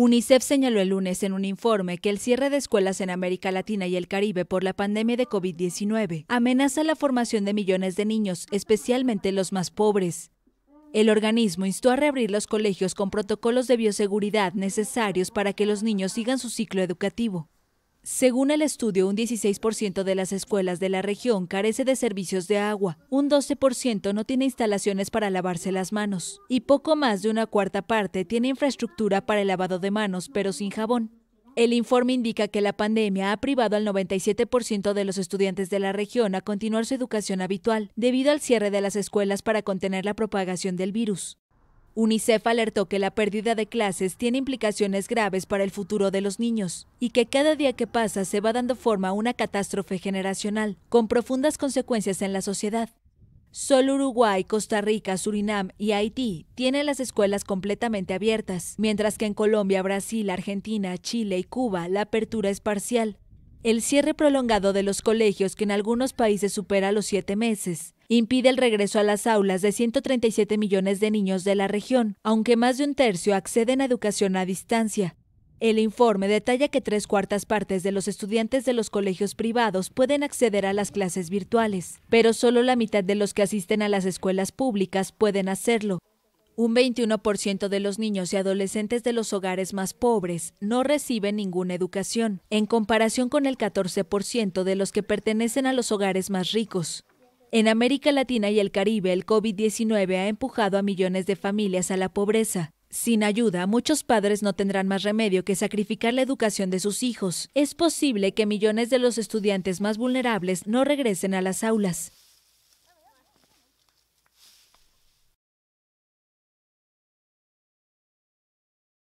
UNICEF señaló el lunes en un informe que el cierre de escuelas en América Latina y el Caribe por la pandemia de COVID-19 amenaza la formación de millones de niños, especialmente los más pobres. El organismo instó a reabrir los colegios con protocolos de bioseguridad necesarios para que los niños sigan su ciclo educativo. Según el estudio, un 16% de las escuelas de la región carece de servicios de agua, un 12% no tiene instalaciones para lavarse las manos y poco más de una cuarta parte tiene infraestructura para el lavado de manos, pero sin jabón. El informe indica que la pandemia ha privado al 97% de los estudiantes de la región a continuar su educación habitual, debido al cierre de las escuelas para contener la propagación del virus. UNICEF alertó que la pérdida de clases tiene implicaciones graves para el futuro de los niños y que cada día que pasa se va dando forma a una catástrofe generacional, con profundas consecuencias en la sociedad. Solo Uruguay, Costa Rica, Surinam y Haití tienen las escuelas completamente abiertas, mientras que en Colombia, Brasil, Argentina, Chile y Cuba la apertura es parcial. El cierre prolongado de los colegios, que en algunos países supera los siete meses, impide el regreso a las aulas de 137 millones de niños de la región, aunque más de un tercio acceden a educación a distancia. El informe detalla que tres cuartas partes de los estudiantes de los colegios privados pueden acceder a las clases virtuales, pero solo la mitad de los que asisten a las escuelas públicas pueden hacerlo. Un 21% de los niños y adolescentes de los hogares más pobres no reciben ninguna educación, en comparación con el 14% de los que pertenecen a los hogares más ricos. En América Latina y el Caribe, el COVID-19 ha empujado a millones de familias a la pobreza. Sin ayuda, muchos padres no tendrán más remedio que sacrificar la educación de sus hijos. Es posible que millones de los estudiantes más vulnerables no regresen a las aulas.